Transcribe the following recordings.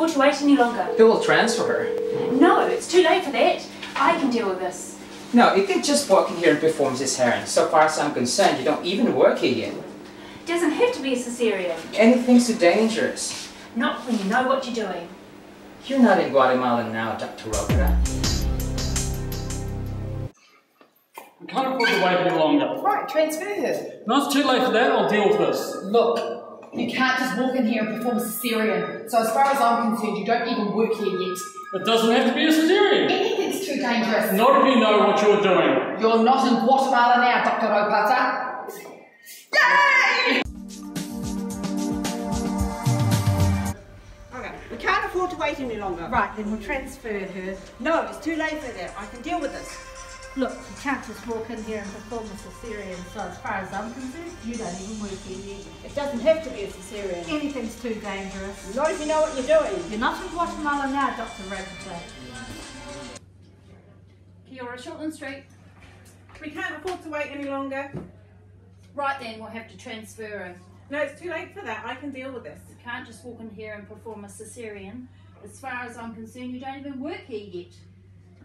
afford to wait any longer. Who will transfer her? No, it's too late for that. I can deal with this. No, you can just walk in here and perform cesarean. So far as I'm concerned, you don't even work here yet. It doesn't have to be a cesarean. Anything's too dangerous. Not when you know what you're doing. You're not in Guatemala now, Dr. Ropata. We can't afford to wait any longer. Right, transfer her. No, it's too late for that. I'll deal with this. Look, you can't just walk in here and perform a cesarean. So as far as I'm concerned, you don't even work here yet. It doesn't have to be a cesarean. Anything's too dangerous. Not if you know what you're doing. You're not in Guatemala now, Dr. Ropata. Yay! Okay, we can't afford to wait any longer. Right, then we'll transfer her. No, it's too late for that. I can deal with this. Look, you can't just walk in here and perform a cesarean, so as far as I'm concerned, you don't even work here yet. It doesn't have to be a cesarean. Anything's too dangerous. Not if you know what you're doing. You're not in Guatemala now, Dr. Ropata. Kia ora, Shortland Street. We can't afford to wait any longer. Right then, we'll have to transfer her. No, it's too late for that. I can deal with this. You can't just walk in here and perform a cesarean. As far as I'm concerned, you don't even work here yet.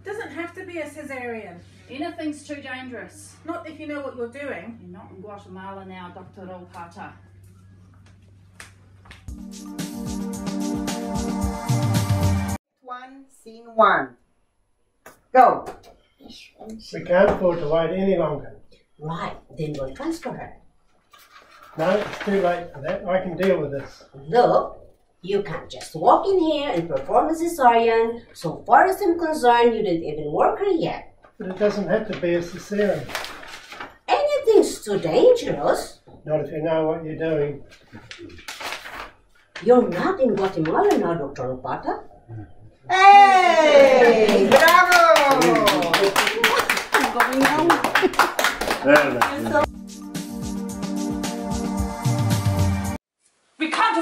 It doesn't have to be a cesarean. Anything's too dangerous. Not if you know what you're doing. You're not in Guatemala now, Dr. Rolpata. One, scene one. Go. We can't afford to wait any longer. Right, then we'll transfer her. No, it's too late for that. I can deal with this. Look, you can't just walk in here and perform a cesarean. So far as I'm concerned, you didn't even work her yet. But it doesn't have to be a cesarean. Anything's too dangerous. Not if you know what you're doing. You're not in Guatemala now, Dr. Ropata. Hey! Bravo! We can't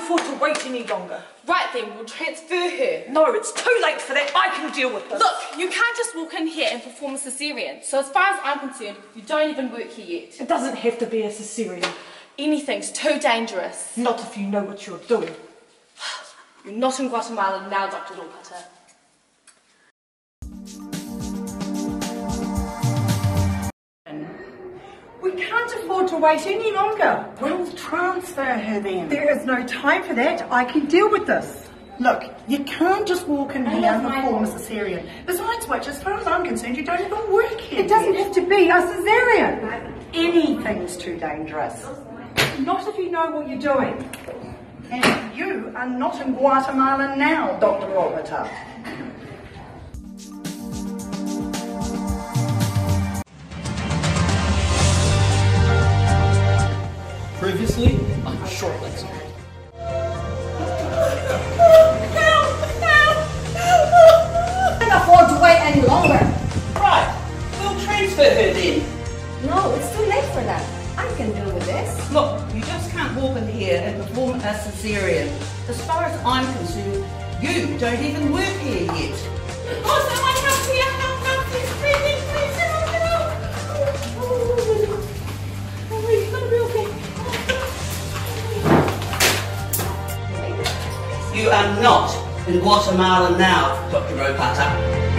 afford to wait any longer. Right then, we'll transfer her. No, it's too late for that. I can deal with this. Look, you can't just walk in here and perform a cesarean. So as far as I'm concerned, you don't even work here yet. It doesn't have to be a cesarean. Anything's too dangerous. Not if you know what you're doing. You're not in Guatemala now, Dr. Lorpata. Afford to wait any longer. We'll transfer her then. There is no time for that. I can deal with this. Look, you can't just walk in here and perform a cesarean. Besides which, as far as I'm concerned, you don't even work here. It doesn't have to be a cesarean. Anything's too dangerous. Not if you know what you're doing. And you are not in Guatemala now, Dr. Ropata. Previously, on Shortlands. can't afford to wait any longer. Right, we'll transfer her then. No, it's too late for that. I can deal with this. Look, you just can't walk in here and perform a cesarean. As far as I'm concerned, you don't even work here yet. Oh, someone in Guatemala now, Dr. Ropata.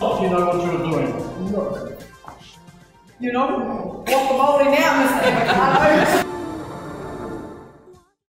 You know what you're doing. Look. You know, Guatemala now, Mr.